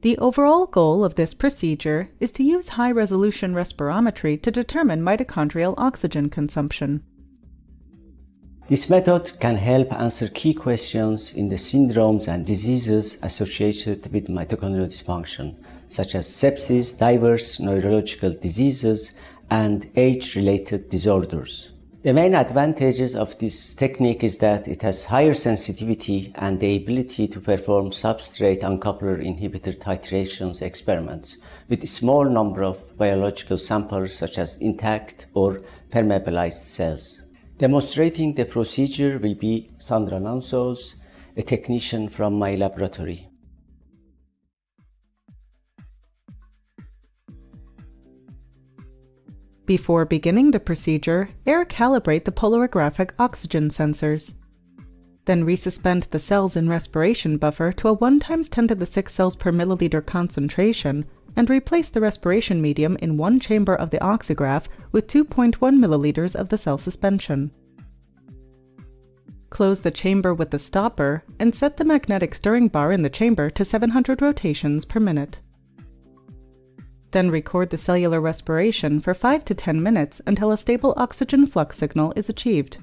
The overall goal of this procedure is to use high resolution respirometry to determine mitochondrial oxygen consumption. This method can help answer key questions in the syndromes and diseases associated with mitochondrial dysfunction, such as sepsis, diverse neurological diseases, and age related disorders. The main advantages of this technique is that it has higher sensitivity and the ability to perform substrate uncoupler inhibitor titrations experiments with a small number of biological samples such as intact or permeabilized cells. Demonstrating the procedure will be Sandra Nansos, a technician from my laboratory. Before beginning the procedure, air calibrate the polarographic oxygen sensors. Then resuspend the cells in respiration buffer to a 1 times 10 to the 6 cells per milliliter concentration and replace the respiration medium in one chamber of the oxygraph with 2.1 milliliters of the cell suspension. Close the chamber with the stopper and set the magnetic stirring bar in the chamber to 700 rotations per minute. Then record the cellular respiration for 5 to 10 minutes until a stable oxygen flux signal is achieved.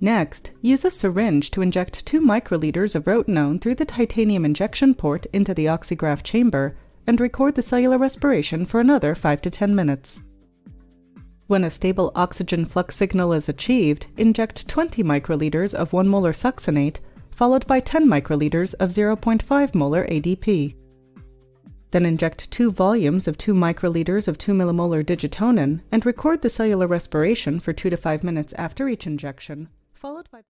Next, use a syringe to inject 2 microliters of rotenone through the titanium injection port into the oxygraph chamber and record the cellular respiration for another 5 to 10 minutes. When a stable oxygen flux signal is achieved, inject 20 microliters of 1 molar succinate, followed by 10 microliters of 0.5 molar ADP. Then inject two volumes of 2 microliters of 2 millimolar digitonin and record the cellular respiration for 2 to 5 minutes after each injection, followed by